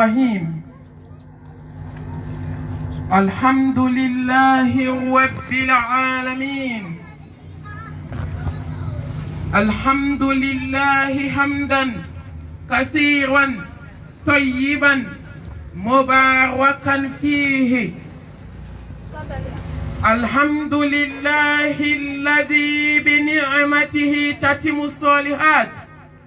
الرحيم الحمد لله رب العالمين الحمد لله حمدا كثيرا طيبا مباركا فيه الحمد لله الذي بنعمته تتم الصالحات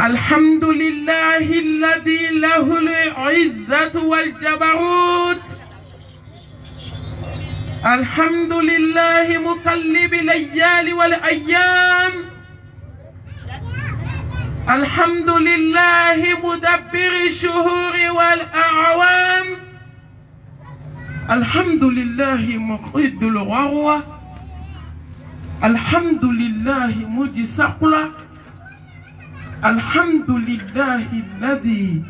الحمد لله الذي له العزة والجبروت الحمد لله مقلب الليالي والأيام الحمد لله مدبر الشهور والأعوام الحمد لله مقيد الغروة الحمد لله مجي سقلة الحمد لله الذي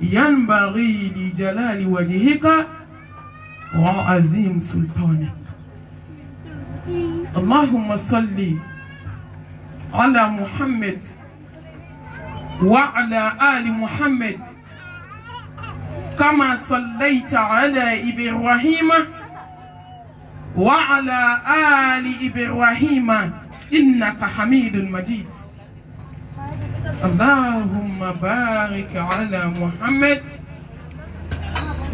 ينبغي لجلال وجهك وعظيم سلطانك اللهم صل على محمد وعلى آل محمد كما صليت على إبراهيم وعلى آل إبراهيم إنك حميد مجيد اللهم بارك على محمد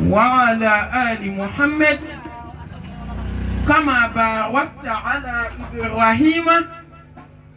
وعلى آل محمد كما باركت على إبراهيم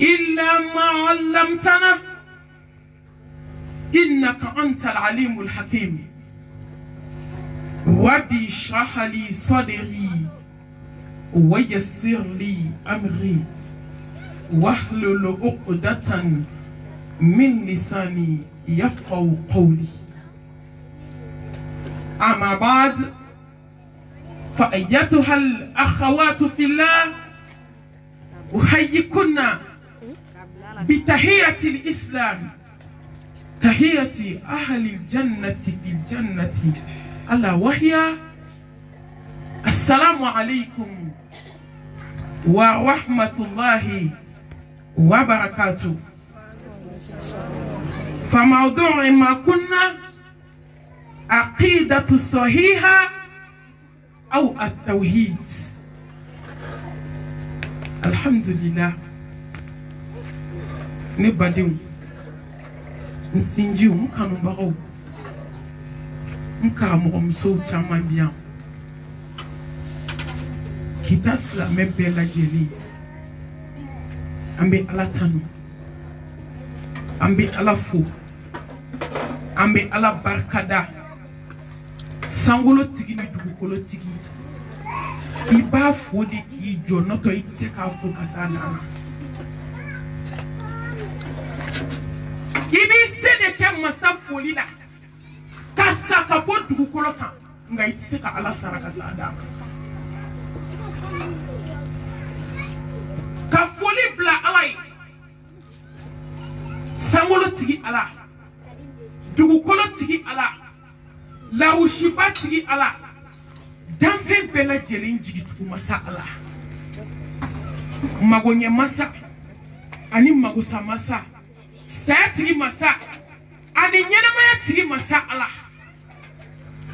إلا ما علمتنا إنك أنت العليم الحكيم ربي اشرح لي صدري ويسر لي أمري واحلل عقدة من لساني يفقه قولي أما بعد فأيتها الأخوات في الله أحييكن بتحية الإسلام تحية أهل الجنة في الجنة ألا وهي السلام عليكم ورحمة الله وبركاته فموضوع ما كنا عقيدة صحيحة aw atawuhid alihamudulila ne badenw n sinjiw n kanubagaw n karamɔgɔ musow caman bi yan kita silamɛ bɛɛ lajɛlen an bɛ ala tanu an bɛ ala fo an bɛ ala barikada sankolotigi ni dugukolotigi i b'a fo de k'i jɔ n'o tɛ i tɛ se k'a fo ka s'a dan na i b'i se de kɛ masa foli la ka sa ka bɔ dugukolo kan nka i tɛ se ka ala sara ka s'a dan na ka foli bila ala ye sankolo tigi ala dugukolo tigi ala lawusiba tigi ala danfɛn bɛɛ lajɛlen jigitugu masa ala magoɲɛ masa ani magosa masa saya tigi masa ani ɲɛnɛmaya tigi masa ala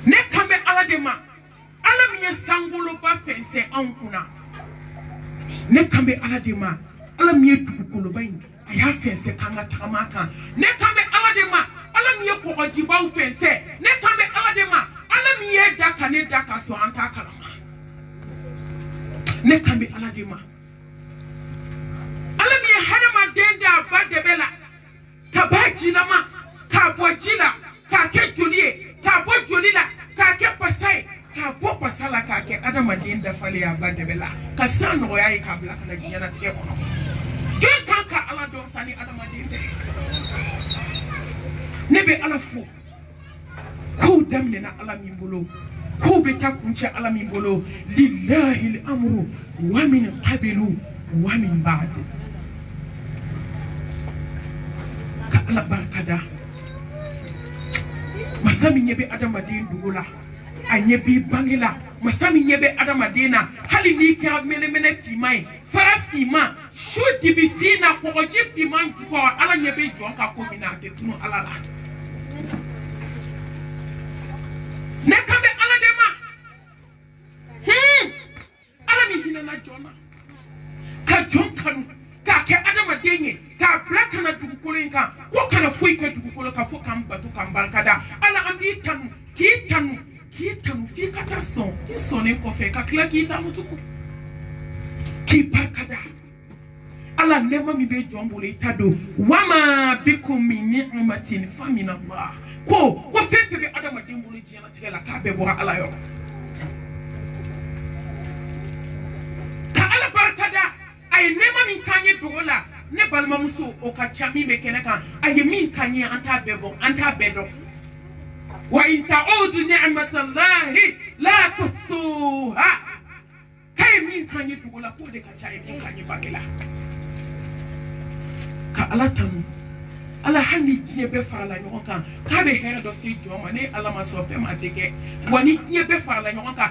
ne kan bɛ ala de ma ala min ye sankoloba fɛnsɛn anw kunna ne kan bɛ ala de ma ala min ye dugukoloba in a y'a fɛnsɛn k'an ka tagama kan ne kan bɛ ala de ma ala min ye kɔgɔjibaw fɛnsɛn ne kan bɛ ala de ma ala min ye da ka ne da ka sɔn an t'a kalama ne kan bɛ ala de ma ala min ye hadamaden da a ba dɛbɛ la ka b'a jilama k'a bɔ ji la k'a kɛ joli ye k'a bɔ joli la k'a kɛ pasa ye k'a bɔ pasa la k'a kɛ adamaden dafalen ye a ba dɛbɛ la ka san nɔgɔya ye k'a bila ka na diɲɛnatigɛ kɔnɔ jɔn kan ka ala dɔn sa ni adamaden tɛ ne bɛ ala fo kow daminɛna ala min bolo kow bɛ taa kun cɛ ala min bolo lilahi amuru wa min qabilu wa min ba'du ka ala barika da masa min ɲɛ bɛ adamaden dugu la a ɲɛ b'i bange la masa min ɲɛ bɛ adamaden na hali n'i kɛra mɛnɛmɛnɛ finman ye fara finman su dibi fin na kɔgɔji finman jukɔrɔ ala ɲɛ bɛ jɔn ka ko min na a tɛ tunu ala la ne kan bɛ ala de ma hmm. ala ni hinɛna jɔn na ka jɔn kanu k'a kɛ adamaden ye k'a bila ka na dugukolo in kan ko kana foyi kɛ dugukolo kan fo k'an bato k'an barikada ala an b'i kanu k'i kanu k'i tanu f'i ka taa sɔn i sɔnnen kɔfɛ ka tila k'i tanu tugun k'i barika da ala nɛɛma min bɛ jɔn bolo i ta don wama bikum min ni'matin fa min allah ko ko fɛn fɛn bɛ adamaden bolo diɲɛlatigɛ la k'a bɛɛ bɔra ala yɔrɔ a ye nɛɛma min k'an ye dogo la ne balimamuso o ka ca min bɛ kɛnɛ kan a ye min k'an ye an t'a bɛɛ bɔ an t'a bɛɛ dɔn wa in ta'udu ni'matalahi la tuhsuha k'a ye min k'an ye dogo la k'o de ka ca a ye min k'an ye bange la ka ala tanu ala hali ni diɲɛ bɛɛ farala ɲɔgɔn kan k'a bɛ hɛrɛ dɔ se jɔn ma ne ala ma sɔn fɛn ma a tɛ kɛ wa ni diɲɛ bɛɛ farala ɲɔgɔn kan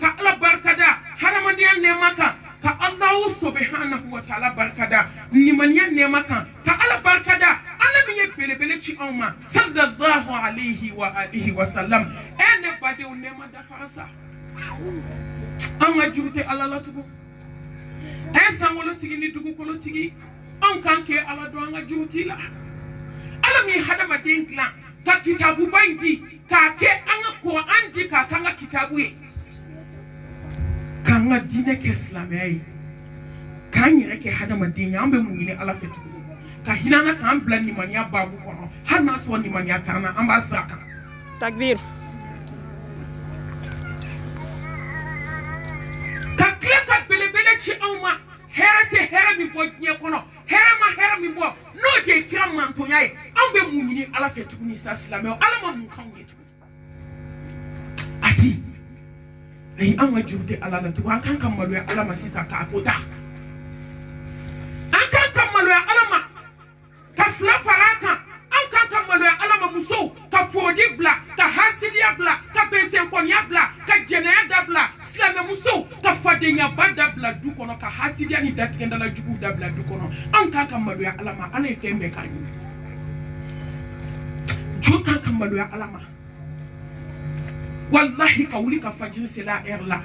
ka ala barikada hadamadenya nɛɛma kan ka alahu subhanahu wa taala barikada nimaniya nɛɛma kan ka ala barikada ala min ye belebele ci anw ma sallallahu alayhi wa alihi wa sallam e ne badenw nɛɛma dafara sa an ka juru tɛ ala la tugun e sankolotigi ni dugukolotigi anw kan kɛ ala dɔn an ka juru t'i la ala min ye hadamaden dilan ka kitabuba in di k'a kɛ an ka kɔn an di k'a k'an ka kitabu ye k'an ka diinɛ kɛ silamɛya ye k'an yɛrɛ kɛ hadamaden ye an bɛ mun ɲini ala fɛ tuguni ka hinɛ an na k'an bila nimaniya baabu kɔnɔ hali n'a sɔrɔ nimaniya t'an na an b'a sira kan takbir ka tila ka belebele ci anw ma hɛrɛ tɛ hɛrɛ min bɔ diɲɛ kɔnɔ hɛrɛma hɛrɛ min bɔ n'o de ye kira mantonya ye anw bɛ mun ɲini ala fɛ tuguni sa silamɛw ala ma mun k'anw ye tuguni a ti ayi anw ka juru tɛ ala la tugun an kan ka maloya ala ma sisan k'a ko ta an kan ka maloya ala ma ka fila fara a kan an kan ka maloya ala ma musow ka koodi bila ka hasidiya bila ka bensenkɔniya bila ka jɛnɛya dabila silamɛmusow ka fadenyaba dabila du kɔnɔ ka hasidiya ni datigɛndala juguw dabila du kɔnɔ an kan ka maloya ala ma ala ye fɛn bɛɛ k'a ɲini jɔn kan ka maloya ala ma walahi ka wuli ka fajiri sela a ɛri la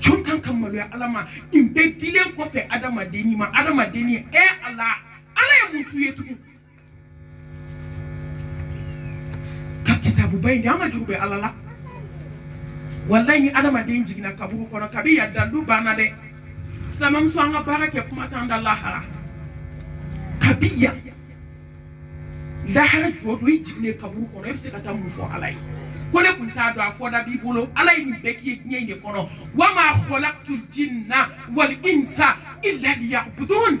jɔn kan ka maloya ala ma nin bɛɛ dilen kɔfɛ adamadenni ma adamadenni ɛ ala ala ye mun t'u ye tugun ka kitabuba in di an ka jugu bɛ ala la walayi ni adamaden jiginna kaburu kɔnɔ kabi ya dalu banna dɛ silamɛmuso an ka baara kɛ kuma t'an da lahara kabi ya lahara jɔ don i jiginnen kaburu kɔnɔ e bɛ se ka taa mun fɔ ala ye ko ne tun t'a dɔn a fɔda b'i bolo ala ye nin bɛɛ k'i ye diɲɛ in de kɔnɔ wa ma khalaqtu jinna wal insa illa liya'budun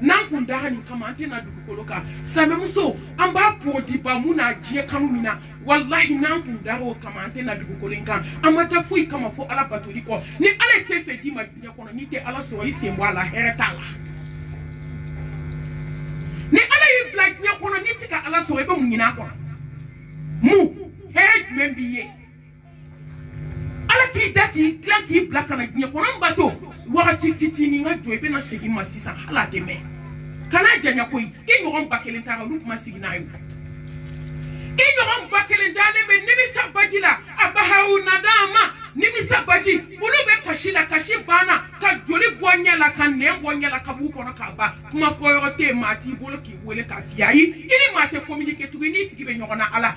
n'an kun dara nin kama an tɛna dugukolo kan silamɛmuso an b'a porotiba mun n'a diɲɛ kanu min na walahi n'an kun dara o kama an tɛna dugukolo in kan an ma taa foyi kama fo ala batoli kɔ ni ala ye fɛn fɛn d'i ma diɲɛ kɔnɔ n'i tɛ ala sɔrɔ i sen bɔ a la hɛrɛ t'a la ni ala y'i bila diɲɛ kɔnɔ n'i tɛ ka ala sɔrɔ i bɛ mun ɲin'a kɔnɔ mun hɛrɛ jumɛn b'i ye ala k'i da k'i tila k'i bila kana diɲɛ kɔnɔ n bato wagati fitinin ka jɔ i bɛna segin ma sisan ala tɛ mɛn kana janya koyi i ɲɔgɔn ba kelen t'a la olu kuma sigi n'a ye i ɲɔgɔn ba kelen dalen bɛ nimisa baji la a bahaw na d'a ma nimisa baji olu bɛ kasi la kasi banna ka joli bɔ ɲɛ la ka nɛn bɔ ɲɛ la ka b'u kɔnɔ k'a ban kuma fɔ yɔrɔ tɛ yen maa t'i bolo k'i wele k'a fiyɛ ayi i ni maa tɛ communiquer tugun i n'i tigi bɛ ɲɔgɔn na ala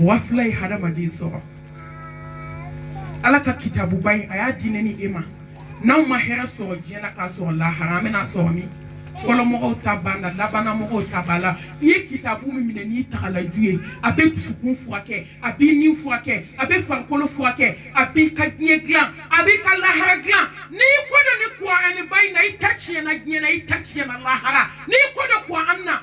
wa fila ye hadamaden sɔrɔ ala ka kitabuba ye a y'a di ne ni e ma n'aw ma hɛrɛ sɔrɔ diɲɛ na k'a sɔrɔ lahara an bɛna sɔrɔ min fɔlɔmɔgɔw ta b'a la labanamɔgɔw ta b'a la n'i ye kitabu min minɛ n'i tagalaju ye a bɛ dusukun furakɛ a b'i ni furakɛ a bɛ farikolo furakɛ a b'i ka diɲɛ dilan a b'i ka lahara dilan n'i ko dɔ ni kuranɛba in na i ta tiɲɛna diɲɛ na i ta tiɲɛna lahara n'i ko dɔ kuran na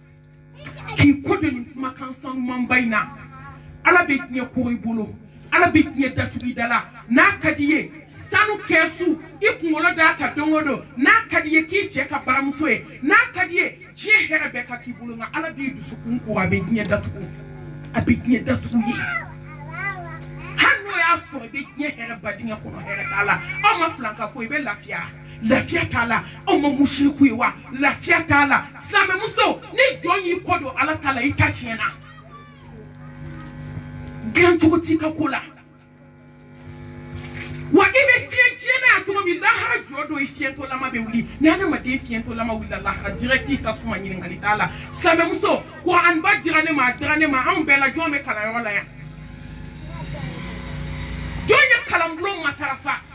k'i ko don nin kumakan sanumanba in na ala bɛ diɲɛ koro i bolo ala bɛ diɲɛ datugu i da la n'a ka di i ye sanu kɛsu i kunkolo d'a ka don o don n'a ka di i ye k'i cɛ ka baramuso ye n'a ka di i ye diɲɛ hɛrɛ bɛɛ ka k'i bolo nka ala b'i dusukun ko a bɛ diɲɛ datugu a bɛ diɲɛ datugu ye hali n'o y'a sɔrɔ i bɛ diɲɛ hɛrɛ ba dingɛ kɔnɔ hɛrɛ t'a la aw ma filan ka fɔ i bɛ lafiya lafiya t'a la aw ma musiriku ye wa lafiya t'a la silamɛmuso ni jɔn y'i kɔ don ala t'a la i ta tiɲɛ na dilancogo t'i ka ko la wa i bɛ fiɲɛ tiɲɛ na yan cogo min lahara jɔ don i fiɲɛtɔlama bɛ wuli ni adamaden fiɲɛtɔlama wulila lahara dirɛti tasuma ɲininkali t'a la silamɛmuso kuranba dira ne ma a dira ne ma anw bɛɛ la jɔn bɛ kalanyɔrɔ la yan jɔn ye kalanbulon matarafa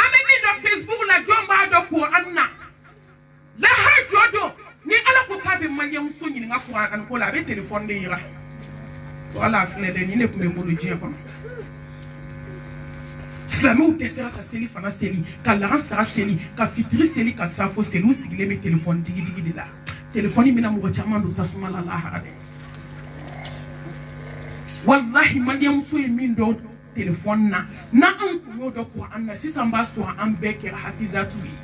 an bɛ min dɔn facebook la jɔn b'a dɔn kuran na lahara jɔ don ni ala ko k'a bɛ manjɛmuso ɲininka kuran ko la a bɛ telefɔni de yira wala filɛ dɛ ni ne tun bɛ n bolo diɲɛ kɔnɔ silamɛw dɛsɛra ka seli fana seli ka lagan saga seli ka fitiri seli ka safo seli u sigilen bɛ telefɔni digidigi de la telefɔni bɛna mɔgɔ caman don tasuma la lahara dɛ walahi maliyamuso ye min dɔn telefɔni na na anw tun y'o dɔn kuran na sisan b'a sɔrɔ an bɛɛ kɛra hafizatu ye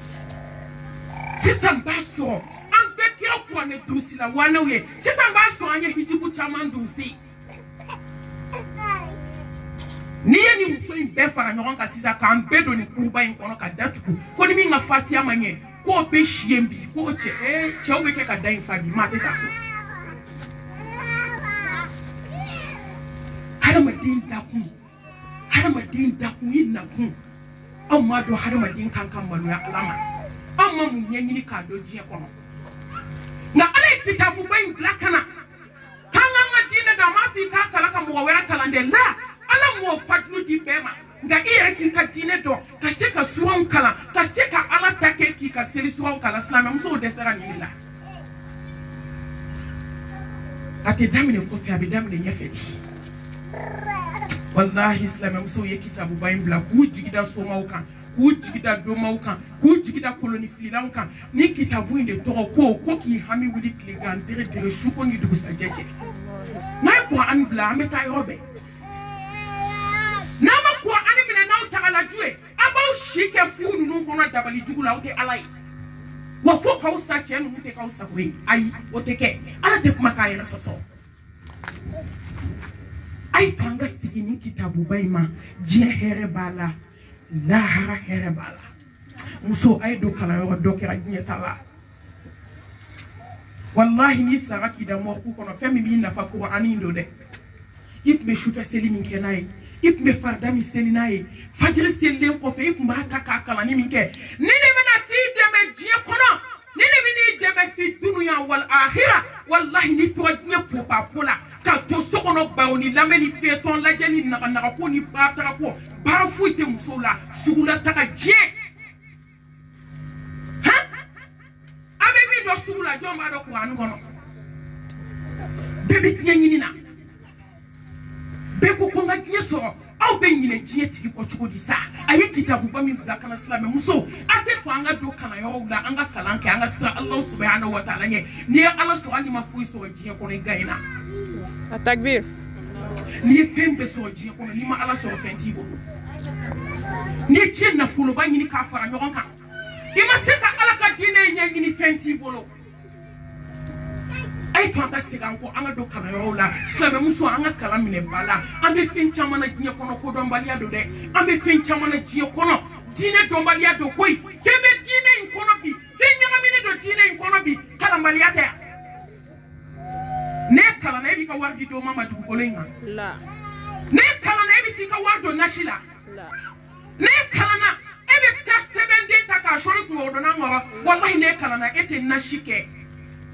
sisan b'a sɔrɔ an bɛɛ kɛra kuranɛ durusila wanew ye sisan b'a sɔrɔ an ye hijibu caman durusi n'i ye nin muso in bɛɛ fara ɲɔgɔn kan sisan k'an bɛɛ don nin kuruba in kɔnɔ ka datugu ko ni min ka fatiya ma ɲɛ k'o bɛ si yen bi k'o cɛ ee cɛw bɛ kɛ ka da in fa bi maa tɛ taa so hadamaden dakun hadamaden dakun i nakun aw m'a dɔn hadamaden kan ka maloya ala ma aw ma mun ɲɛɲini k'a dɔn diɲɛ kɔnɔ nka ala ye kitabuba in bila ka na k'an k'an ka diinɛ dɔn a m'a fɔ i k'a kalan ka mɔgɔ wɛrɛ kalan dɛ la ala m'o fadulu di bɛɛ ma nka i yɛrɛ k'i ka diinɛ dɔn ka se ka suranw kalan ka se ka ala ta kɛ k'i ka seli suranw kalan silamɛmusow dɛsɛra nin de la a tɛ daminɛ kɔfɛ a bɛ daminɛ ɲɛfɛ de walahi silamɛmusow ye kitabuba in bila k'u jigida somaw kan k'u jigida domaw kan k'u jigida kolonifililaw kan ni kitabu in de tɔgɔ ko ko k'i hami wuli tilegan dere dere suko ni dugusajɛ cɛ n'a ye kuran an bila an bɛ taa yɔrɔ bɛɛ n'a ma kɔn ani minɛ n'aw tagalaju ye a b'aw si kɛ furu ninnu kɔnɔ dabali jugu la aw tɛ ala ye wa fo k'aw sa cɛ ninnu tɛ k'aw sago ye ayi o tɛ kɛ ala tɛ kuma k'a yɛrɛ sɔsɔ a ye k'an ka sigi ni kitabuba in ma diɲɛ hɛrɛ b'a la lahara hɛrɛ b'a la muso a ye don kalanyɔrɔ dɔ kɛra diɲɛ ta la walahi n'i sara k'i da mɔku kɔnɔ fɛn min b'i nafa kurani in don dɛ i tun bɛ sufɛ seli min kɛ n'a ye i tun bɛ farida min seli n'a ye fajiri selilen kɔfɛ i tun b'a ta k'a kalanni min kɛ ni de bɛna t'i dɛmɛ diɲɛ kɔnɔ ni de bɛna i dɛmɛ fi dunuya wal ahira walahi n'i tora diɲɛ popako la ka to so kɔnɔ bawo ni lamɛn ni fiyetɔn lajɛ ni naganagako ni baatagako baara foyi tɛ musow la sugula taga diɲɛ an bɛ min dɔn sugu la jɔn b'a dɔn kurani kɔnɔ bɛɛ bɛ diɲɛ ɲini na bɛɛ ko ko n ka diɲɛ sɔrɔ aw bɛ ɲinɛ diɲɛ tigi kɔ cogo di sa a ye kitabuba min bila kana silamɛ muso a tɛ to an ka don kalanyɔrɔw la an ka kalan kɛ an ka siran ala subahana wa taala ɲɛ n'i ye ala sɔrɔ hali n'i ma foyi sɔrɔ diɲɛ kɔnɔ i gaɲɛna a takibiri n'i ye fɛn bɛɛ sɔrɔ diɲɛ kɔnɔ n'i ma ala sɔrɔ fɛn t'i bolo n'i ye diɲɛ nafoloba ɲini k'a fara ɲɔgɔn kan i ma se ka ala ka diinɛ ɲɛɲini fɛn t'i bolo a ye to an ka segin an kɔ an ka don kalanyɔrɔw la silamɛmuso an ka kalan minɛ ba la an bɛ fɛn caman na diɲɛ kɔnɔ kodɔnbaliya don dɛ an bɛ fɛn caman na diɲɛ kɔnɔ diinɛ dɔnbaliya don koyi fɛn bɛ diinɛ in kɔnɔ bi fɛn ɲagaminen don diinɛ in kɔnɔ bi kalanbaliya tɛ yan ne kalanna e b'i ka wari di dɔ ma ma dugukolo in kan ne kalanna e bɛ t'i ka wari don nasi la ne kalanna e bɛ taa sɛbɛnden ta k'a sɔrɔ kungogodonna ŋɔrɔ walahi ne kalanna e tɛ nasi kɛ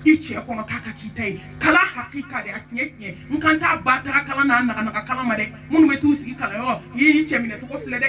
i cɛ kɔnɔ k'a ka k'i ta ye kalan hakika de a tiɲɛ tiɲɛ n kan t'a ba taga kalan n'a naganaga kalan ma dɛ minnu bɛ t'u sigi kalanyɔrɔ i y'i cɛ minɛ cogo filɛ dɛ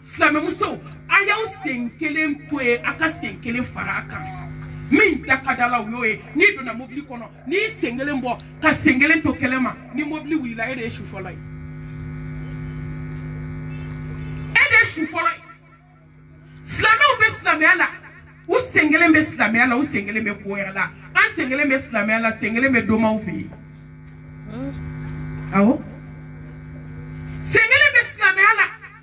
silamɛmusow a y'aw sen kelen to ye a ka sen kelen fara a kan min da ka da la o y'o ye n'i donna mobili kɔnɔ n'i y'i sen kelen bɔ ka sen kelen to kɛlɛ ma ni mobili wulila e de ye su fɔlɔ ye e de ye su fɔlɔ ye silamɛw bɛ silamɛya la u sen kelen bɛ silamɛya la u sen kelen bɛ ko wɛrɛ la an sen kelen bɛ silamɛya la sen kelen bɛ domaw fɛ yen awɔ sen kelen bɛ silamɛya la.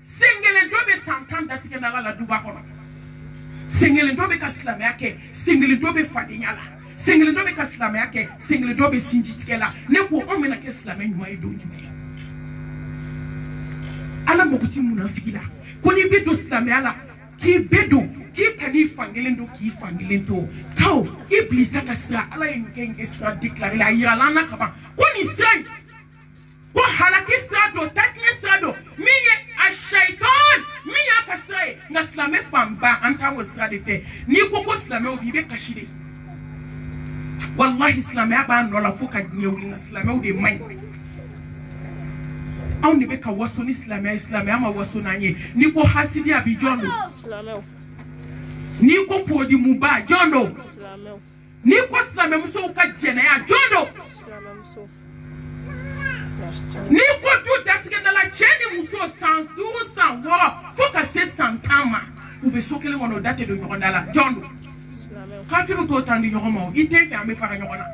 sen kelen dɔ bɛ san tan datigɛ na la duba kɔnɔ sen kelen dɔ bɛ ka silamɛya kɛ sen kelen dɔ bɛ fadenya la sen kelen dɔ bɛ ka silamɛya kɛ sen kelen dɔ bɛ sinjitigɛ la ne ko anw bɛna kɛ silamɛ ɲuman ye don jumɛn ala mago ti munafigi la ko n'i bɛ don silamɛya la k'i bɛ don k'i ka n'i fankelen don k'i fankelen to kaw i bilisa ka sira ala ye nin kɛ nin kɛ sira dekilare la a yirala an na kaban ko nin sira in ko halaki sira don tatiɲɛ sira don min ye a sɛyitan min y'a ka sira ye nka silamɛ fanba an t'a o sira de fɛ n'i ko ko silamɛw bi i bɛ kasi de walahi silamɛya b'a nɔ la fo ka diɲɛ wuli nka silamɛw de man ɲi anw de bɛ ka waso ni silamɛya ye silamɛya ma waso n'an ye n'i ko hasidiya bi jɔn don n'i ko podimuba jɔn don n'i ko silamɛmusow ka jɛnɛya jɔn don n'i ko du datigɛdala cɛ ni muso san duuru san wɔɔrɔ fo ka se san tan ma u bɛ so kelen kɔnɔ u da tɛ don ɲɔgɔn da la jɔn don kafiriw t'o tan di ɲɔgɔn ma o i den fɛ an bɛ fara ɲɔgɔn na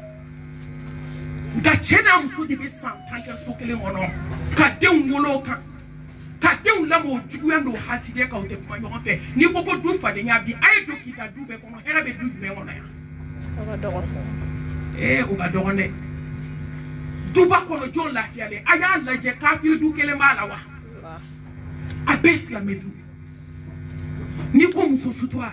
nka cɛ n'a muso de bɛ san tan kɛ so kelen kɔnɔ ka denw wolo o kan ka denw lamɔ o juguya n'o hasidiya kan o tɛ kuma ɲɔgɔn fɛ n'i ko ko du fadenya bi a ye don k'i ta du bɛɛ kɔnɔ hɛrɛ bɛ du jumɛn kɔnɔ yan ee o ka dɔgɔn dɛ duba kɔnɔ jɔn lafiyalen a y'a lajɛ kafiri du kelen b'a la wa a bɛɛ silamɛ du n'i ko muso sutura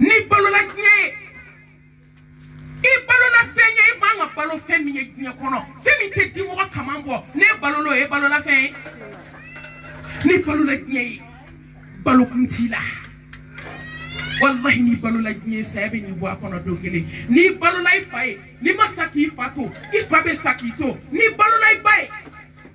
ni balola diɲɛ ye i balola fɛn ye i man ka balo fɛn min ye diɲɛ kɔnɔ fɛn min tɛ di mɔgɔ kaman bɔ ne balolo ye balola fɛn ye ni balola diɲɛ ye balokun t'i la walahi n'i balola diɲɛ saya bɛ n'i bɔ a kɔnɔ don kelen n'i balola i fa ye n'i ma sa k'i fa to i fa bɛ sa k'i to n'i balola i ba ye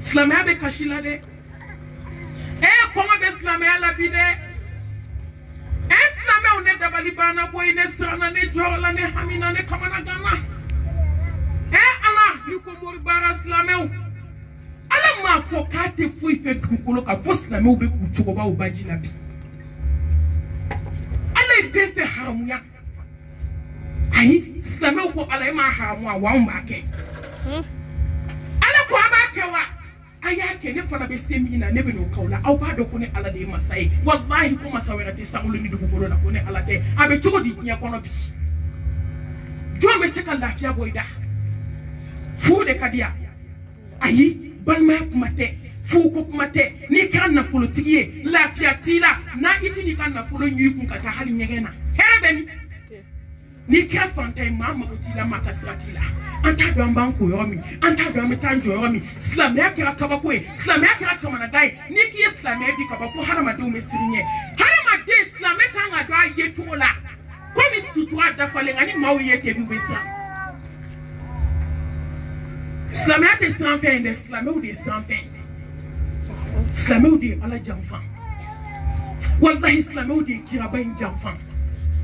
silamɛya bɛ kasi la dɛ e kɔngɔ bɛ silamɛya la bi dɛ e silamɛw ne dabali banna koyi ne siranna ne jɔrɔ la ne hamina ne kamanagan na e ala ni ko mori baara silamɛw ala m'a fɔ k'a tɛ foyi fɛ dugukolo kan fo silamɛw bɛ k'u cogobaw baji la bi ala ye fɛn fɛn haramuya ayi silamɛw ko ala e m'a haramu a wa anw b'a kɛ ala ko a b'a kɛ wa a y'a kɛ ne fana bɛ se min na ne bɛ n'o k'aw la aw b'a dɔn ko ne ala de ye masa ye walahi ko masa wɛrɛ tɛ sankolo ni dugukolo la ko ne ala tɛ a bɛ cogo di diɲɛ kɔnɔ bi jɔn bɛ se ka lafiya bɔ i da fuu de ka di yan ayi balimaya kuma tɛ furuko kuma tɛ n'i kɛra nafolotigi ye lafiya t'i la n'a i ti n'i ka nafolo ɲu i kun ka taa hali ɲɛgɛn na hɛrɛ bɛ min n'i kɛra fantan ye maa mago t'i la maa ka sira t'i la an t'a dɔn an b'an ko yɔrɔ min an t'a dɔn an bɛ taa jɔ yɔrɔ min silamɛya kɛra kabako ye silamɛya kɛra kamanagan ye n'i k'i ye silamɛya bi ka ban ko hadamadenw bɛ siri ɲɛ hadamaden silamɛ kan ka don a ye cogo la komi sutura dafalen ka ni maaw ye ten n'u bɛ siran silamɛya tɛ siranfɛn ye dɛ silamɛw de ye siranfɛn ye silamɛw de ye ala janfa walahi silamɛw de ye kiraba in janfa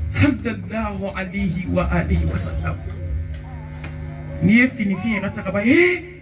sallallahu alayhi wa alihi wa sallam n'i ye finifin ye ka tagaba ye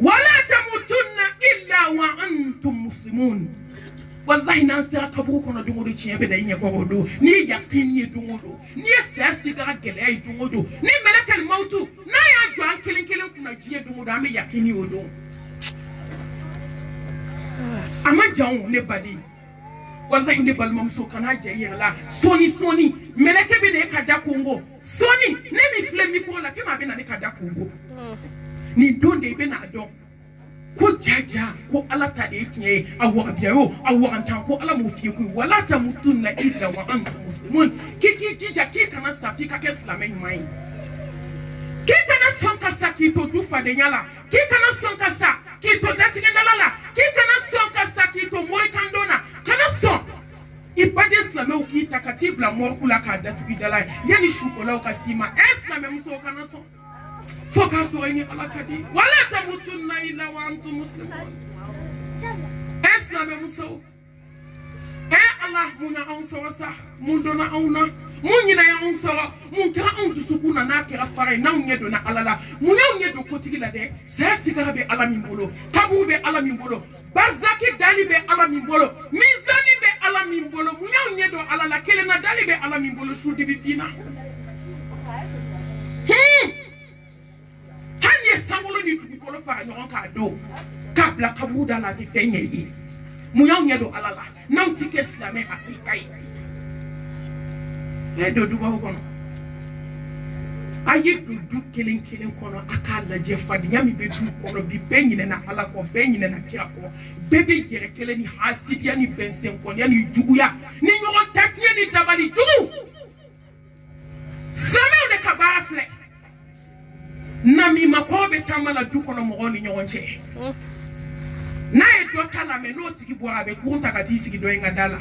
wala tamutunna illa wa antum muslimun walahi n'an sera kaburu kɔnɔ don o don tiɲɛ bɛ na i ɲɛ kɔrɔ o don n'i ye yakini ye don o don n'i ye saya sigi a gɛlɛya ye don o don ni mɛlɛkɛli mawutu n'a y'a jɔ an kelen kelen kunna diɲɛ don o don an bɛ yakini o don a ma jan o ne baden walahi ne balimamuso kan'a ja i yɛrɛ la sɔɔni sɔɔni mɛlɛkɛ bɛ na e ka da kongo sɔɔni ne min filɛ mikɔrɔ la k'e ma bɛna ne ka da kun bɔ nin don de i bɛna a dɔn ko jaja ko ala ta de ye tiɲɛ ye a wagabiya o a wagantan ko ala m'o fiye koyi wala ta mu tun na i la wa an tun muslimun k'i k'i jija k'i kana sa f'i ka kɛ silamɛ ɲuman ye k'i kana sɔn ka sa k'i to du fadenya la k'i kana sɔn ka sa k'i to datigɛdala la k'i kana sɔn ka sa k'i to morikandon na kana sɔn i baden silamɛw k'i ta ka t'i bila mɔriku la k'a datugu dala ye yanni sukolaw ka s'i ma ɛ silamɛmusow kana sɔn fo k'a sɔrɔ i ni ala ka di wala tamutunna ila wa antum muslimun ɛ silamɛmusow ɛ ala mun na anw sɔrɔ sa mun donna anw na mun ɲinɛ y'anw sɔrɔ mun kɛra anw dusukun na n'a kɛra fara ye n'anw ɲɛ donna ala la mun y'anw ɲɛ don kotigi la dɛ saya sigara bɛ ala min bolo tabuw bɛ ala min bolo Barzaki dali bɛ Ala min bolo, mizani bɛ Ala min bolo, mun y'aw ɲɛ don Ala la? Kelenna dali bɛ Ala min bolo su dibifin na. Hun! Hali ye sankolo ni dugukolo fara ɲɔgɔn k'a don, k'a bila kaburu da la, a tɛ fɛn ɲɛ i ye. Mun y'aw ɲɛ don Ala la? n'anw ti kɛ silamɛ hakilika ye ne don dubaw kɔnɔ a ye don du kelen kelen kɔnɔ a k'a lajɛ fadenya min bɛ du kɔnɔ bi bɛɛ ɲinɛna ala kɔ bɛɛ ɲinɛna kira kɔ bɛɛ bɛ yɛrɛ kelen ni hasidiya ni bɛnsɛnkɔniya ni juguya ni ɲɔgɔn takiɲɛ ni dabali jugu silamɛw de ka baara filɛ namimakɔ bɛ taama la du kɔnɔ mɔgɔw ni ɲɔgɔn cɛ n'a ye dɔ ta lamɛn n'o tigi bɔra a bɛ kurun ta ka t'i sigi dɔ in ka da la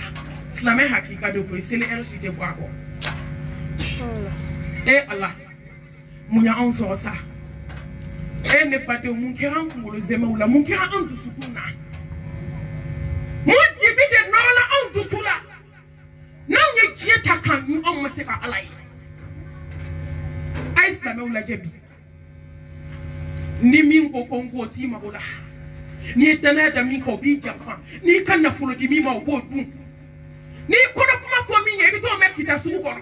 silamɛ hakilika de koyi seli ɛri si tɛ fɔ a kɔ e ala mun ye anw sɔrɔ sa e ne badenw mun kɛra an kunkolo zɛmɛw la mun kɛra an dusukun na mun dibi de nɔrɔla anw dusu la n'anw ye diɲɛ ta k'an dun anw ma se ka ala ye a ye silamɛw lajɛ bi ni min ko ko n k'o t'i mago la n'i ye danaya da min kan o b'i janfa n'i ka nafolo di min ma o b'o dun n'i kɔnɔ kuma fɔ min ye i bɛ t'o mɛn kita sugu kɔnɔ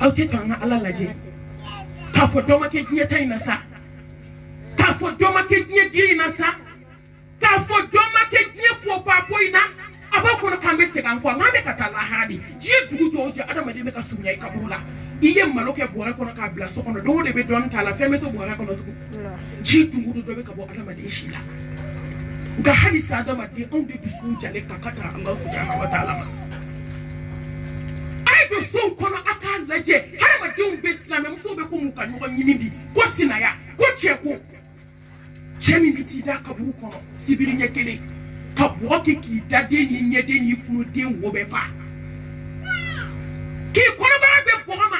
aw tɛ to an ka ala lajɛ k'a fɔ dɔ ma kɛ diɲɛ ta in na sa k'a fɔ dɔ ma kɛ diɲɛ jiri in na sa k'a fɔ dɔ ma kɛ diɲɛ pɔpɔ ko in na a b'a kɔnɔ k'an bɛ segin an kɔ n'an bɛ ka taa lahara de diɲɛ dugu jɔ o jɔ adamaden bɛ ka surunya i kaburu la i ye malo kɛ bɔrɛ kɔnɔ k'a bila so kɔnɔ don o de bɛ dɔɔni k'a la fɛn bɛ to bɔrɛ kɔnɔ tugun ji dugu dɔ bɛ ka bɔ adamaden si la nka hali sa adamaden anw de dusu jale ka ka taa an ka sɔrɔ ka taa la ma a ye don sow kɔnɔ a k'a lajɛ adamadenw bɛ silamɛmusow bɛ ko mun ka ɲɔgɔn ɲini bi ko sinaya ko cɛ ko cɛ min bɛ t'i da kaburu kɔnɔ sibiri ɲɛ kelen ka bɔgɔ kɛ k'i da den n'i ɲɛden n'i kuloden wo bɛɛ fa k'i kɔnɔbara bɛ bɔgɔ ma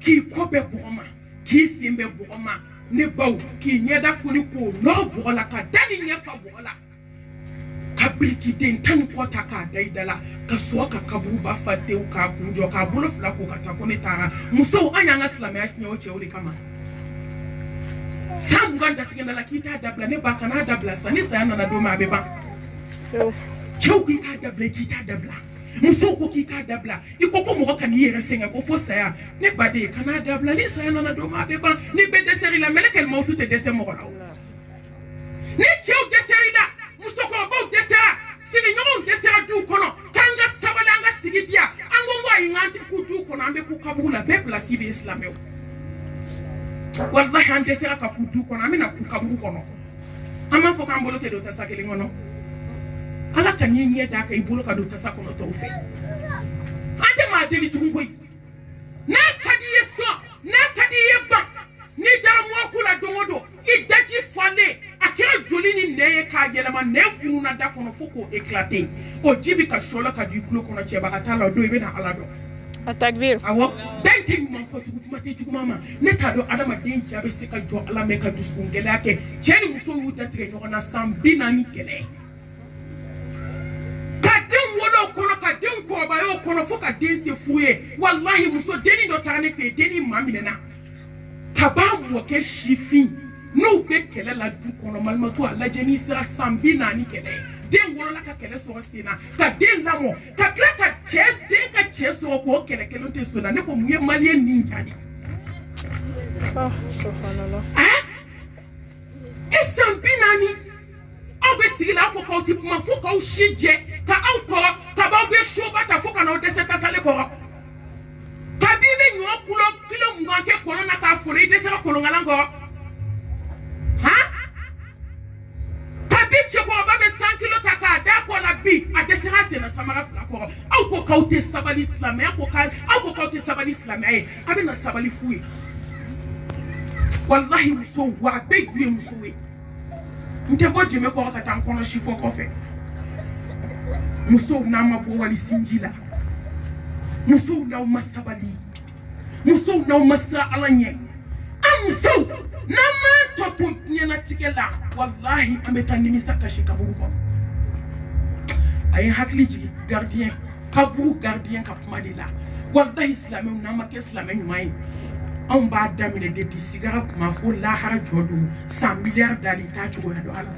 k'i kɔ bɛ bɔgɔ ma k'i sen bɛ bɔgɔ ma ne baw k'i ɲɛda foni k'o nɔrɔ bɔgɔ la ka da ni ɲɛ fa bɔgɔ la ka birikiden tan ni kɔ ta k'a da i da la ka sɔrɔ ka kaburuba fa tew k'a kun jɔ k'a bolo fila ko ka taa ko ne taara musow an y'an ka silamɛya siɲɛ o cɛw de kama san mugan datigɛda la k'i t'a dabila ne ba kan'a dabila sa ni saya nana don ma a bɛ ban cɛw k'i t'a dabila k'i t'a dabila musow ko k'i k'a dabila i ko ko mɔgɔ kan'i yɛrɛ sɛgɛn ko fo saya ne baden kan'a dabila ni saya nana don ma a bɛ ban ni bɛɛ dɛsɛr'i la mɛlɛkɛ mawutu tɛ dɛsɛ mɔgɔ la o ni cɛw dɛsɛr'i la musokɔrɔbaw dɛsɛra sigiɲɔgɔnw dɛsɛra duw kɔnɔ k'an ka sabali an ka sigi diya an ko ko ayi n k'an tɛ ku duw kɔnɔ an bɛ ku kabugu la bɛɛ pilasi bɛ ye silamɛw walahi an dɛsɛra ka ku duw kɔnɔ an bɛna ku kabugu kɔnɔ an b'a fɔ k'an bolo tɛ don tasa kelen kɔnɔ ala ka n'i ɲɛ d'a kan i bolo ka don tasa kɔnɔ tɔw fɛ an tɛ maa deli jugu koyi n'a ka di i ye sɔn n'a ka di i ye ban n'i dara mɔgɔ ko la don o don i daji falen a kɛra joli ni nɛ ye k'a yɛlɛma nɛ fununa da kɔnɔ fo k'o éclater o ji bɛ ka sɔlɔ ka don i tulo kɔnɔ cɛbaga t'a la o don i bɛna ala dɔn A ta den ma ne t'a dɔn adamaden ja bɛ se ka jɔ ala ka dusu gɛlɛya kɛ cɛ ni muso y'u da tigɛ ɲɔgɔn na san bi naani gɛlɛya ka den wolo kɔnɔ ka den kɔrɔba kɔnɔ fo ka den se fu ye wala muso den dɔ taara ne fɛ den maa minɛ na ka b'a mɔkɛ sifin n'u bɛ kɛlɛ la du kɔnɔ malimato a lajɛ n'i sera san bi naani kɛlɛ den wolola ka kɛlɛ sɔrɔ sen na ka den lamɔ ka tila ka cɛ den ka cɛ sɔrɔ k'o kɛlɛ kelen tɛ sen na ne ko mun ye maliyɛn nin ja de ah, ah? e san bi naani aw bɛ sigi la aw ko k'aw ti kuma fo k'aw si jɛ ka aw kɔrɔ kab'aw bɛ soba ta fo ka n'aw dɛsɛ tasale kɔrɔ kabi bɛ ɲɔ kulo kilo mugan kɛ kolon na k'a foro i dɛsɛra kolonkalan kɔrɔ han kabi cɛkɔrɔba bɛ san kilo ta k'a da kɔ la bi a dɛsɛra senna samara fila kɔrɔ aw ko k'aw tɛ sabali silamɛya ko k'a aw ko k'aw tɛ sabali silamɛya ye a bɛ na sabali f'u ye walahi musow wa a bɛɛ ju ye musow ye n tɛ bɔ jeme kɔrɔ ka taa n kɔnɔ si fɔ kɔfɛ musow n'a ma bɔ wali sinji la musow n'aw ma sabali musow n'aw ma siran ala ɲɛ an musow n'an m'an tɔ to diɲɛlatigɛ la walahi an bɛ taa nimisa kasi kaburu kɔnɔ a ye hakili jigin gardiyɛn kaburu gardiyɛn ka kuma de la walahi silamɛw n'an ma kɛ silamɛ ɲuman ye anw b'a daminɛ depi sigara kuma fo lahara jɔ don san miliyari dali t'a cogoya dɔn ala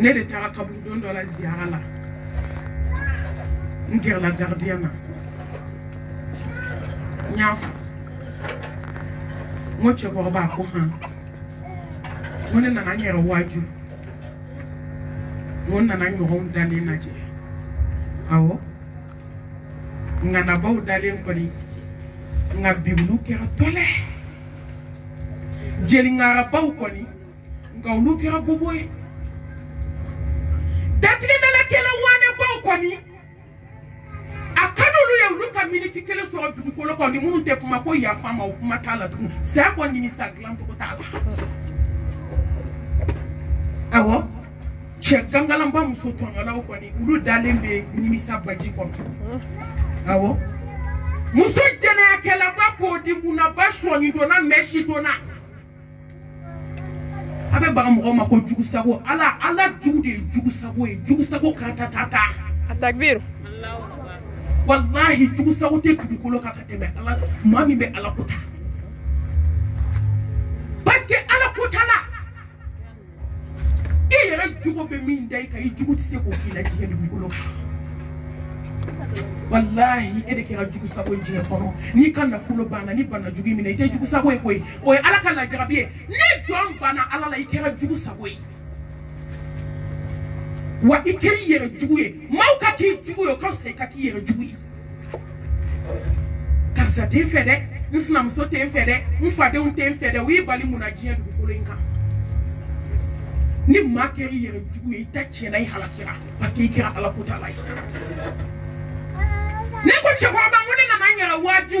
ne de taara kaburudon dɔ la ziyara la n gɛrɛla garidiɲɛ na n y'a fɔ n ko cɛkɔrɔba ko han ko ne nana n yɛrɛ waaju n ko n nana ɲɔgɔnw dalen lajɛ awɔ ŋanabaw dalen kɔni nka bi olu kɛra tɔlɛ jeliŋarabaw kɔni nka olu kɛra bobo ye datigɛdalakɛla waanɛbaw kɔni a ka n'olu ye olu ka miniti kelen sɔrɔ dugukolo kɔnɔ ni minnu tɛ kuma ko yafa ma o kuma t'a la tugun saya kɔni nimisa dilancogo t'a la awɔ cɛ gangalanba muso tɔɲɔlaw kɔni olu dalen bɛ nimisa baji kɔnɔ awɔ muso jɛnɛyakɛlaba k'o di munnaba sɔɔni donna mɛsi donna a bɛ baga mɔgɔw ma ko jugusago ala ala jugu de ye jugusago ye jugusago karatatata a takbir walahi jugusago tɛ dugukolo kan ka tɛmɛ ala maa min bɛ ala ko ta parce que ala ko t'a la i yɛrɛ jogo bɛ min da i kan i jugu tɛ se k'o k'i la diɲɛ dugukolo kan walahi e de kɛra jugu sago ye diɲɛ kɔnɔ n'i ka nafolo banna ni bana jugu minɛ i tɛ jugu sago ye koyi o ye ala ka lajarabi ye ni jɔn banna ala la i kɛra jugu sago ye wa i kɛra i yɛrɛ jugu ye maaw ka k'i jugu ye o ka fisa i ka k'i yɛrɛ jugu ye karisa tɛ n fɛ dɛ n sinamuso tɛ n fɛ dɛ n fadenw tɛ n fɛ dɛ u y'i bali mun na diɲɛ dugukolo in kan ni maa kɛra i yɛrɛ jugu ye i ta tiɲɛna i halakira parce que i kɛra ala ko t'a la ye ne ko cɛkɔrɔba n ko ne nana n yɛrɛ waaju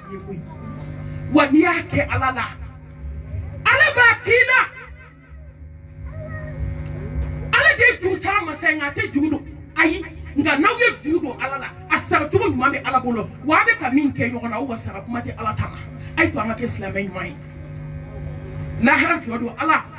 wa n'i y'a kɛ ala la ala b'a k'i la ala de ye juru sara masa ye nka a tɛ juru don ayi nka n'aw ye juru don ala la a sara cogo ɲuman bɛ ala bolo wa a bɛ ka min kɛ ɲɔgɔn na aw ka sara kuma tɛ ala ta ma a ye to an ka kɛ silamɛ ɲuman ye lahara jɔ don ala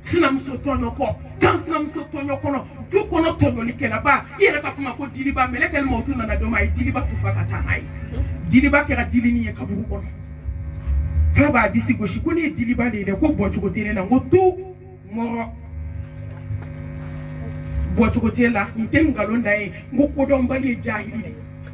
sinamuso tɔɲɔ kɔ kan sinamuso tɔɲɔ kɔnɔ du kɔnɔ tɔɲɔlikɛlaba i yɛrɛ ka kuma ko diliba mɛlɛkɛli ma o tun nana dɔ ma a ye diliba tufa ka taa n'a ye diliba kɛra dilini ye kabugu kɔnɔ fa b'a disi gosi ko ne ye diliba de ye dɛ ko bɔcogo tɛ ne la n ko tu mɔrɔ bɔcogo tɛ la nin tɛ nkalon da ye n ko kodɔnbali ye jahili de ye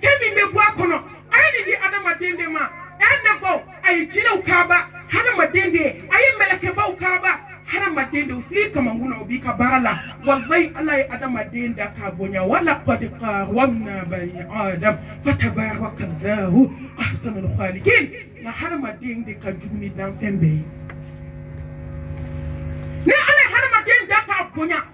fɛn min bɛ bɔ a kɔnɔ a ye nin di adamaden de ma a ye nɛgɛw a ye jinɛw kaaba hadamaden de ye a ye mɛlɛkɛbaw kaaba hadamaden de fili kamankun na o b'i ka baara la walayi ala ye adamaden da k'a bonya wala kɔdi karamina bani adam fatabaraka lahu ahsanul khaliqin nka hadamaden de ka jugu ni danfɛn bɛɛ ye ni ala ye hadamaden da k'a bonya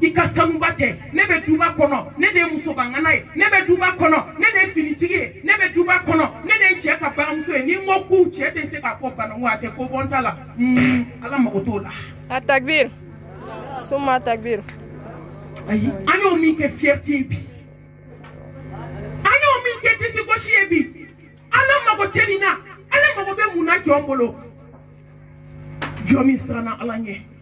i ka sanuba kɛ ne bɛ duba kɔnɔ ne de ye musobangana ye ne bɛ duba kɔnɔ ne de ye finitigi ye ne bɛ duba kɔnɔ ne de ye cɛ ka baramuso ye ni n ko k'u cɛ tɛ se k'a fɔ bananku a tɛ ko bɔ n ta la mm, ala mago t'o la a takbir suma takbir ayi an y'o min kɛ fiyɛti ye bi an y'o min kɛ disigosi ye bi ala mago tɛ nin na ala mago bɛ mun na jɔn bolo jɔn min siranna ala ɲɛ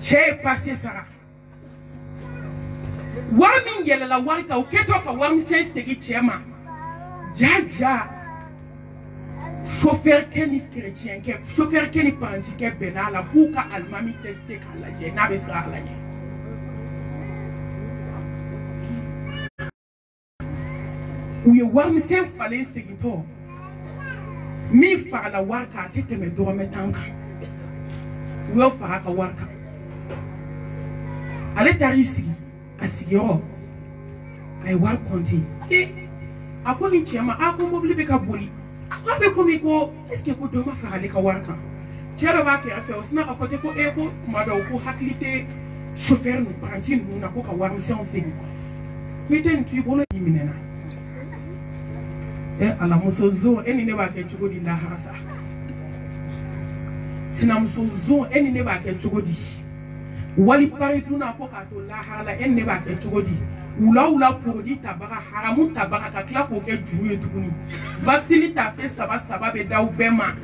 cɛ ye pase sara wari min yɛlɛla wari kan o kɛtɔ ka warimisɛn segin cɛ ma jaja sofɛrikɛ ni kereciyɛnkɛ sofɛrikɛ ni parantikɛ bɛnna a la k'u ka alimami tɛsite k'a lajɛ n'a bɛ se a lajɛ u ye warimisɛn falen segintɔ min fagala wari kan a tɛ tɛmɛ dɔrɔmɛ tan kan u y'o faga ka wari kan ale taara i sigi a sigiyɔrɔ a ye wari kɔnte a ko nin cɛ ma a ko mobili bɛ ka boli k'a bɛ komi ko ɛske ko dɔ ma fara ale ka wari kan cɛ dɔ b'a kɛrɛ fɛ o sina ka fɔ te ko e ko kuma dɔw ko hakili tɛ chauffeur nu paranti ninnu na ko ka warimisɛnw segin ko i tɛ nin to i bolo i minɛna ɛ ala muso zon e ni ne b'a kɛ cogo di lahara sa sinamuso zon e ni ne b'a kɛ cogo di wali pari dunna ko k'a to lahara la e ne b'a kɛ cogo di wula wula porodi tabaga haramu tabaga ka tila k'o kɛ juru ye tuguni vaksini tafe saba saba bɛ da u bɛɛ ma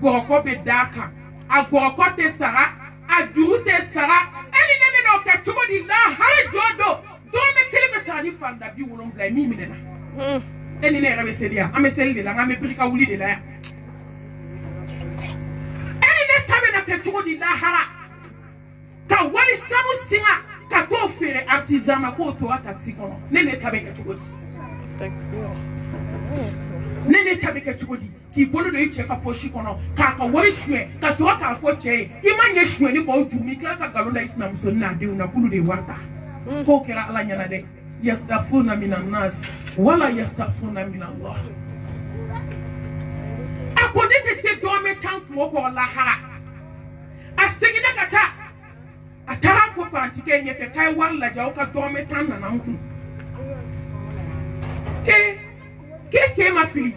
gɔrɔkɔ bɛ da kan a gɔrɔkɔ tɛ sara a juru tɛ sara e ni ne bɛna o kɛ cogo di lahara jɔ don dɔrɔmɛ kelen bɛ sara ni fanda bi wolonwula ye min minɛ na hmm. e ni ne yɛrɛ bɛ seli yan an bɛ seli de la an bɛ birika wuli de la yan e ni ne ta bɛna kɛ cogo di lahara ka wali sanu singa ka t'o feere artisan ma k'o to a takisi kɔnɔ ne ne ta bɛ kɛ cogo di ne ne ta bɛ kɛ cogo di k'i bolo don i cɛ ka posi kɔnɔ k'a ka wari suɲɛ ka sɔrɔ k'a fɔ cɛ ye i ma ɲɛ suɲɛni kɔ o juru n'i tila ka nkalon da i sinamuso n'a denw na k'olu de ye wari ta mm. k'o kɛra ala ɲɛna dɛ yasitafuna mina nas wala yasitafuna mina allah a ko ne tɛ se dɔɔmɛ tan kungo kɔrɔ lahara a seginna ka taa a taara fɔ parantikɛ ɲɛfɛ k'a ye wari lajɛ aw ka dɔɔmɛ tan nana n kun ee k'e sen ma fili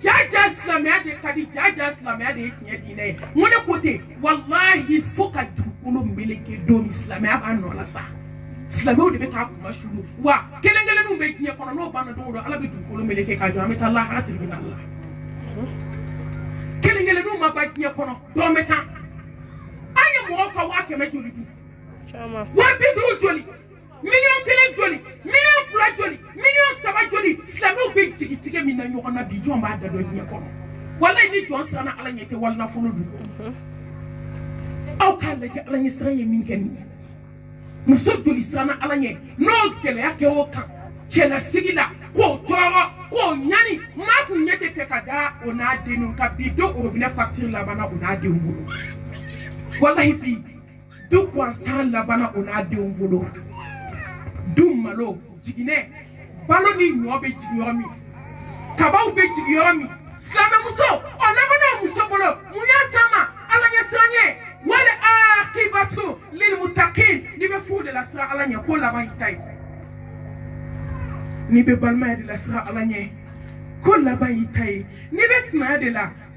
jaja silamɛya de ka di jaja silamɛya de ye tiɲɛ diinɛ ye mun ne ko ten walahi fo ka dugukolo meleke don min silamɛya b'a nɔ la sa silamɛw de bɛ taa kuma sulu wa kelen kelenninw bɛ diɲɛ kɔnɔ n'o banna don o don ala bɛ dugukolo meleke k'a jɔ an bɛ taa lahara tiribina la kelen kelenninw ma ba diɲɛ kɔnɔ dɔn bɛ taa an ye mɔgɔw ka waa kɛmɛ joli dun waa bi duuru joli miliyɔn kelen joli miliyɔn fila joli miliyɔn saba joli silamɛw bɛ jigitigɛ min na ɲɔgɔn na bi jɔn b'a da dɔ diɲɛ kɔnɔ walayi ni jɔn siranna ala ɲɛ tɛ walinafolo dun mhm. aw k'a lajɛ ala ɲɛ siran ye min kɛ nin ye muso joli siranna ala ɲɛ n'o gɛlɛya kɛ o kan cɛlasigi la k'o tɔɔrɔ k'o ɲani maa kun ɲɛ tɛ fɛ ka da o n'a denw ka bi don orobinɛ fakitiri labanna o n'a denw bolo walahi bi du kunsara labanna o n'a denw bolo du malo jiginɛ balo ni ɲɔ bɛ jigin yɔrɔ min kabaw bɛ jigin yɔrɔ min silamɛmuso o labanna muso bolo mun y'a s'a ma ala ɲɛ siran ɲɛ wali akibatu lilimutakin n'i bɛ f'u de la siran ala ɲɛ ko laban y'i ta ye n'i bɛ balimaya de la siran ala ɲɛ ko laban y'i ta ye n'i bɛ sinaya de la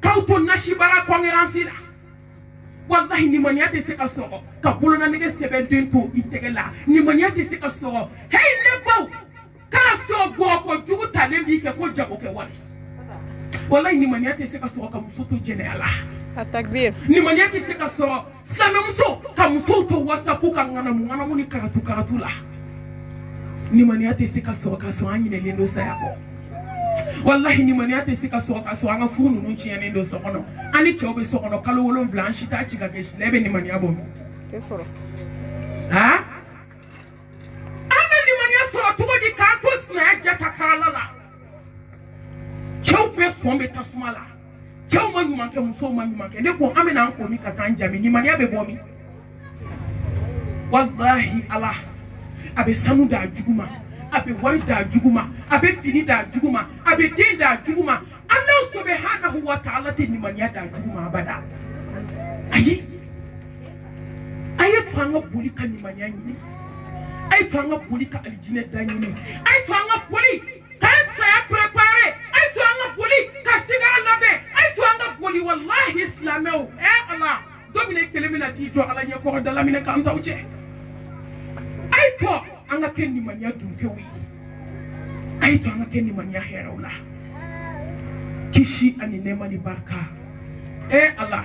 k'aw to nasibara kɔngeransi la walahi nimaniya tɛ se ka sɔgɔ ka bolonanege sɛbɛn den to i tɛgɛ la nimaniya tɛ se ka sɔgɔ heyi ne baw k'a sɔn gɔɔkɔ jugu talen b'i kɛ ko jago kɛ wari walayi nimaniya tɛ se ka sɔrɔ ka muso to jɛnɛya la nimaniya tɛ se ka sɔrɔ silamɛmuso ka musow to wasapu ka ŋanamu ŋanamu ni karatu karatu la nimaniya tɛ se ka sɔrɔ ka sɔrɔ an ɲinɛlen don saya kɔ walahi nimaniya tɛ se ka sɔrɔ ka sɔrɔ an ka furu ninnu tiɲɛnen don so kɔnɔ an ni cɛw bɛ so kɔnɔ kalo wolonwula an si t'a ci ka kɛ si la e bɛ nimaniya bɔ min an bɛ nimaniya sɔrɔ cogo di k'an to sinaya jata karala la cɛw bɛ fɔn bɛ tasuma la cɛw ma ɲuman kɛ musow ma ɲuman kɛ ne ko an bɛna an ko min ka taa an jaabi limaniya bɛ bɔ min walahi ala a bɛ sanu d'a jugu ma a bɛ wari d'a jugu ma a bɛ fini d'a jugu ma a bɛ den d'a jugu ma ala subahanahu wa taala tɛ limaniya d'a jugu ma abada ayi a ye to an ka boli ka ɲumanya ɲini a ye to an ka boli ka alijinɛ da ɲini a ye to an ka boli k'an saya prepare a ye to an ka boli ka sigara labɛn a ye to an ka boli walahi silamɛw ɛ eh, ala don min ne kelen bɛna t'i jɔ ala ɲɛ kɔrɔ dalaminɛ k'an taw cɛ a ye to an ka kɛ nimaniya dunkew ye a ye to an ka kɛ nimaniya hɛrɛw la kisi ani nɛɛma ni barika ɛ eh, ala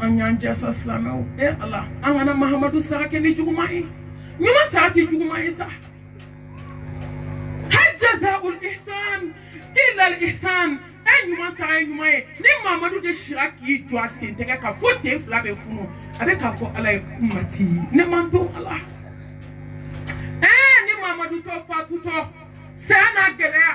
an y'an jasa silamɛw e ala an kana mahamadu sara kɛ ni juguman ye ɲuman sara tɛ juguman ye sa hal jazaul ihsan illa al ihsan e ɲuman sara ye ɲuman ye ni mahamadu de sira k'i jɔ a sen tɛgɛ kan fo sen fila bɛ funu a bɛ k'a fɔ ala ye kuma ti ye ne man to a la ɛɛ ni mahamadu tɔ fatutɔ saya n'a gɛlɛya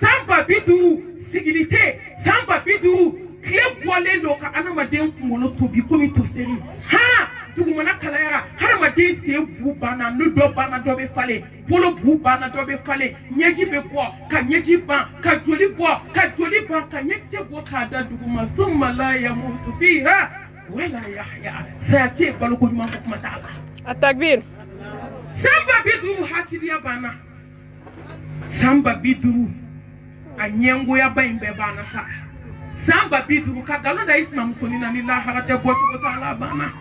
san ba bi duuru sigili tɛ yen san ba bi duuru tile bɔlen don ka adamaden kunkolo tobi komi toseri han dugumana kalayara hadamaden sen bu banna n'o dɔ banna dɔ bɛ falen bolo bu banna dɔ bɛ falen ɲɛji bɛ bɔ ka ɲɛji ban ka joli bɔ ka joli ban ka ɲɛkisɛ bɔ k'a da duguma thumma la yamutu fiha wala yahya saya tɛ yen baloko ɲuman ko kuma t'a la a takbir san ba bi duuru hasidiya banna san ba bi duuru a ɲɛngoyaba in bɛɛ banna sa san ba bi duuru ka nkalon da i sinamusonin na ni lahara tɛ bɔcogo t'a la a banna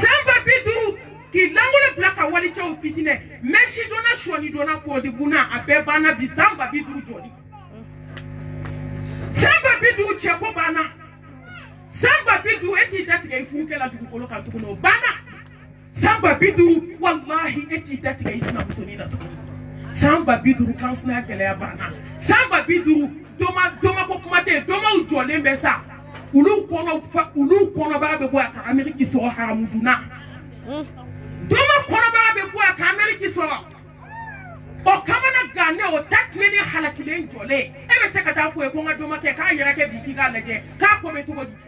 san ba bi duuru k'i langolo bila ka walicɛw fitinɛ mɛsi donna sɔni donna kɔɔdi bunna a bɛɛ banna bi san ba bi duuru jɔli san ba bi duuru cɛko banna san ba bi duuru e t'i datigɛ i furukɛ la dugukolo kan tuguni o banna san ba bi duuru walahi e t'i datigɛ i sinamusonin na tuguni san ba bi duuru kansinaya gɛlɛya banna san ba bi duuru doma domako kuma tɛ yen domaw jɔlen bɛ sa olu kɔnɔ fa olu kɔnɔbara bɛ bɔ a ka ameriki sɔrɔ haramudunna doma kɔnɔbara bɛ bɔ a ka ameriki sɔrɔ o kamana ganne o ta tilennen halakilen jɔlen e bɛ se ka taa fɔ ye ko n ka doma kɛ k'a yɛrɛ kɛ bi k'i k'a lajɛ k'a ko bɛ cogo di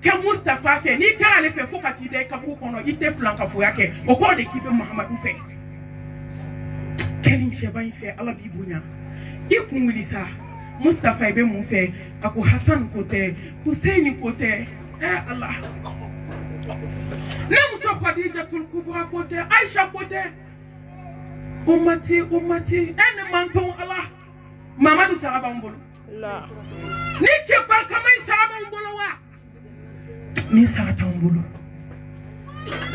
kɛ mustafa fɛ n'i kɛra ale fɛ fo ka t'i da i kaburu kɔnɔ i tɛ filan ka foya kɛ o kɔrɔ de k'i bɛ mahamadu fɛ kɛ nin cɛba in fɛ ala b'i bonya i kun wuli sa mustafa i bɛ mun fɛ a ko hasan ko tɛ huseini ko tɛ ɛ ala ne muso khadija tulkubura ko tɛ aisha ko tɛ ummati ummati ɛ ne man tɔn ala mamadu sara b'an bolo la ni cɛ barikama in sara b'anw bolo wa min sara t'anw bolo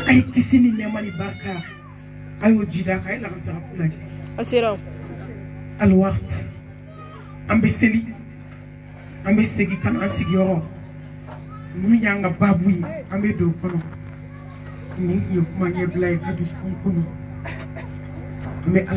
a ye kisi ni nɛɛma ni barika a y'o ji d'a kan a ye lakasara ko lajɛ a sera alwakti an bɛ seli an bɛ segin ka an sigiyɔrɔ min y'an ka baabu ye an bɛ don o kɔnɔ nin tun ye kuma ɲɛbila ye ka dusukun kɔnɔ an bɛ ala